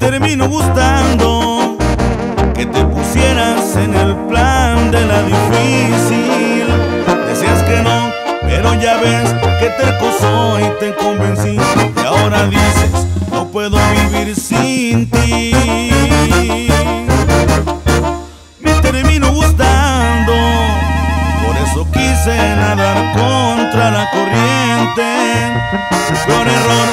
terminó gustando que te pusieras en el plan de la difícil. Decías que no, pero ya ves que terco soy, te convencí. Y ahora dices, no puedo vivir sin ti. Me terminó gustando, por eso quise nadar contra la corriente. Peor error,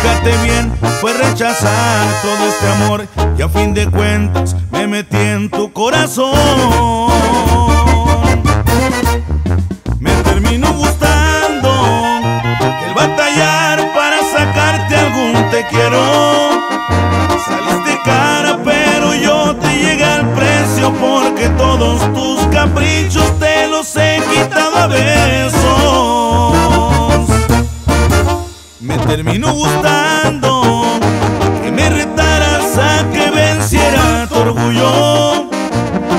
fíjate bien, fue rechazar todo este amor y a fin de cuentas me metí en tu corazón. Me terminó gustando el batallar para sacarte algún te quiero. Saliste cara, pero yo te llegué al precio porque todos tus caprichos terminó gustando que me retaras a que venciera tu orgullo.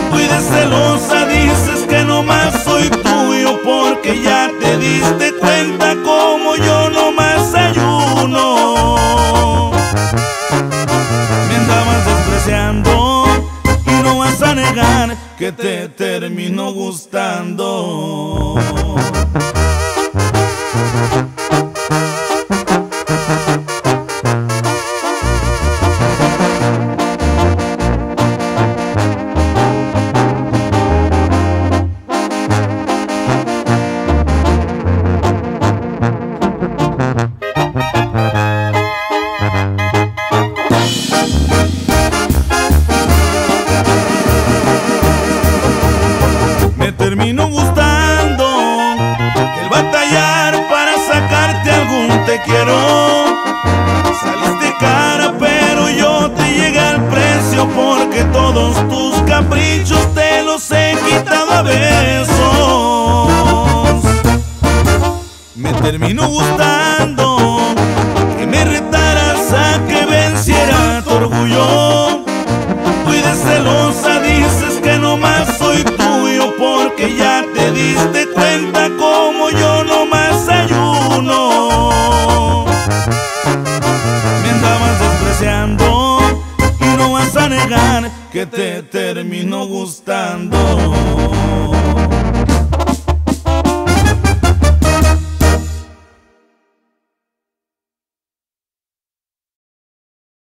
Fui de celosa, dices que no más soy tuyo porque ya te diste cuenta como yo no más ayuno. Me andabas despreciando y no vas a negar que te terminó gustando. Te quiero. Saliste cara, pero yo te llegué al precio porque todos tus caprichos te los he quitado a besos. Me terminó gustando que me retaras a que venciera tu orgullo. Fui de celosa, dices que no más soy tuyo porque ya te diste que te terminó gustando.